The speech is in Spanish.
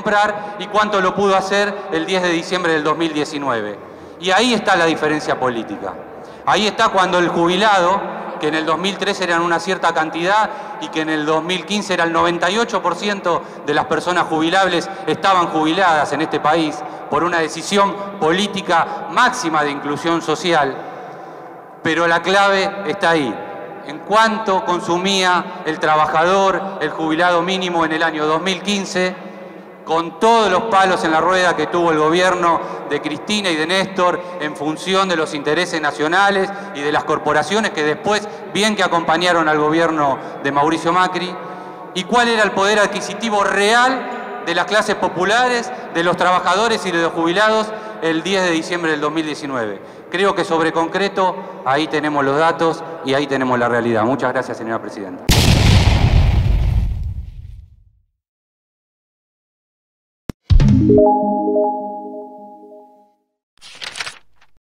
comprar y cuánto lo pudo hacer el 10 de diciembre del 2019. Y ahí está la diferencia política. Ahí está cuando el jubilado, que en el 2013 eran una cierta cantidad y que en el 2015 era el 98% de las personas jubilables estaban jubiladas en este país por una decisión política máxima de inclusión social. Pero la clave está ahí, en cuánto consumía el trabajador, el jubilado mínimo en el año 2015 con todos los palos en la rueda que tuvo el gobierno de Cristina y de Néstor en función de los intereses nacionales y de las corporaciones que después bien que acompañaron al gobierno de Mauricio Macri, y cuál era el poder adquisitivo real de las clases populares, de los trabajadores y de los jubilados el 10 de diciembre del 2019. Creo que sobre concreto ahí tenemos los datos y ahí tenemos la realidad. Muchas gracias, señora Presidenta.